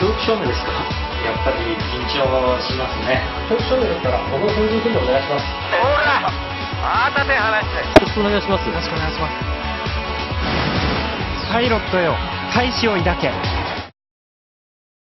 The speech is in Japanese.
教育証明ですか？やっぱり緊張しますね。教育証明ですからこの風人君でお願いします。ほらまた手離して。よろしくお願いします。よろしくお願いします。パイロットよ大志を抱け。